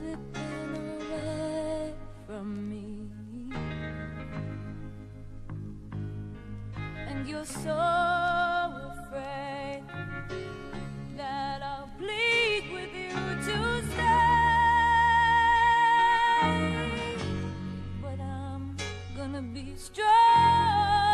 slipping away from me. And you're so afraid that I'll plead with you to stay. But I'm gonna be strong.